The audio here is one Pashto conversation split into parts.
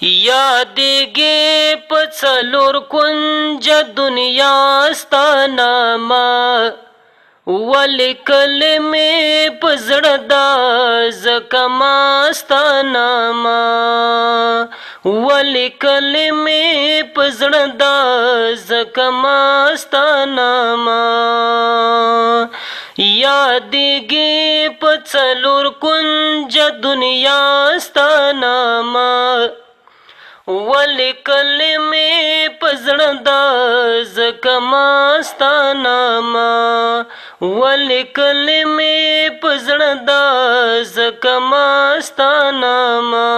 یادګي په څلور کونج دنیا ستانما ولیکل می پزړدا زکما ستانما ولیکل می پزړدا زکما ستانما یادګي په څلور کونج دنیا ستانما ولی کلمې پزړه د زکما ستانا ما ولی کلمې پزړه د زکما ستانا ما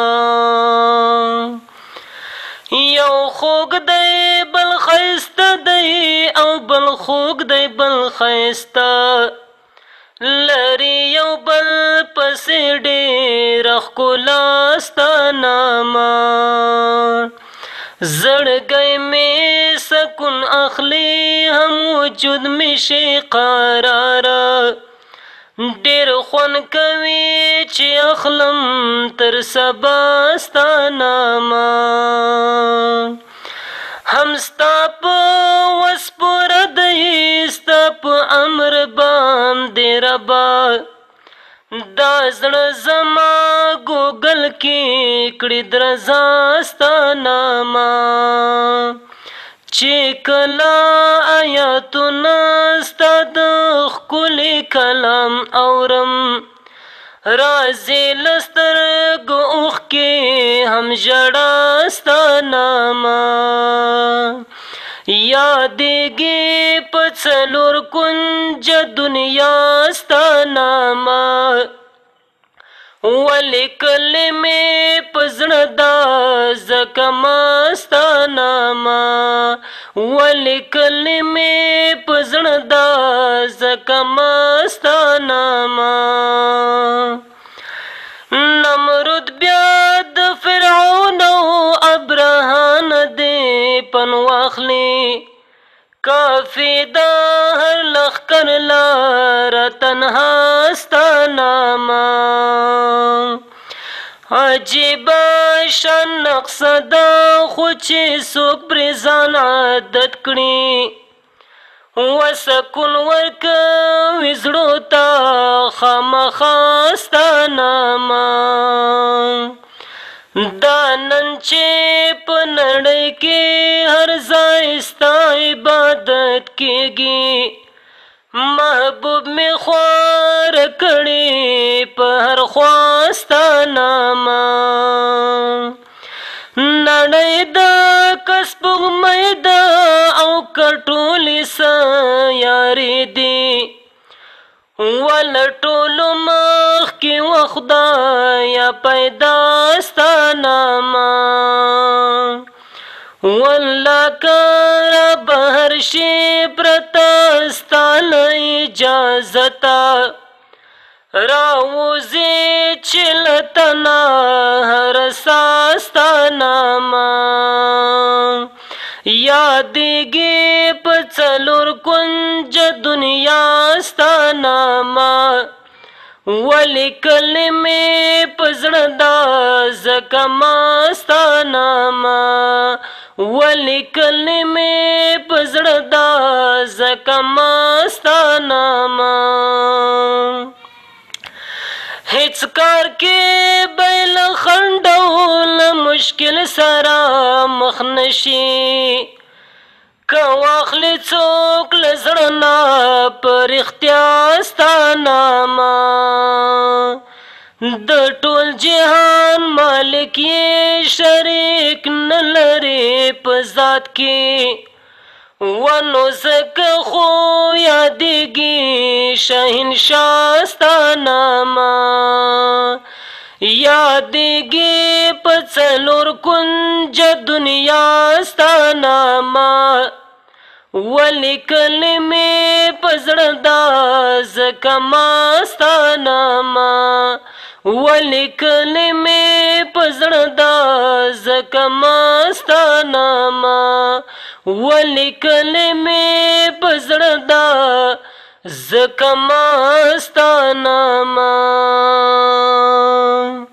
یو خوګ دی بل خيست دی او بل خوګ دی بل خيست لری یو بل پسې ډېر خلاستانما زړګي مې سکون اخلي هم وجود مې شي قرار ډېر خون کوي چې اخلم تر سبا ستانما هم ستاپ وسپور دې ستاپ امر بام دې ربا دا زړه زمان کو گل کې کړي درزاستانا ما چې کلا آیاتنا ستاد خپل کلام اورم رازی لستر گوخ کې هم جړاستانا ما یادېږي په څلور کنج دنیا ولې کلمې پزړه دا زکما ستانا ما ولې کلمې پزړه دا زکما ستانا ما نمرود بیا د فرعون او ابراهان دې پن واخلي کافی دا هر لخ کر لار تنها ستانا ما روشن نقصه دا خو چې څوک پرې ځان عادت کړي وسکون ورکوي زړو ته خامخاستا نامه دا نن چې په نړۍ کې هر ځای ستا عبادت کېږي محبوب می خوار کړي په هر خواستا نامه رڼې د کسبغ مې د او کټولې س یاري دي ول ټول مخ کې وخدایا پیدا ستانه ما والله کار بهر شي پرتا ستانه اجازه راوزی چلتنا هر ساستا ناما یادگی پچلور کنج دنیا ستا ناما ولی کلمه پزړدا زکما ستا ناما ولی کلمه پزړدا زکما ستا ناما کار کې بیل خندو له مشکل سره مخ نشي که واخلې څوک له زړه نه پر اختیا ستانامه د ټول جهان مالک یې شریک نه لري په ذات کې ونو زکه خو یادېږي شهنشاستا ناما یادګي په څلور کنج دنیا ستا ناما ولیکل می پزړدا زکما ستا ناما ولیکل می پزړدا زکما ستا ناما ولیکل می پزړدا زکه مستانه ما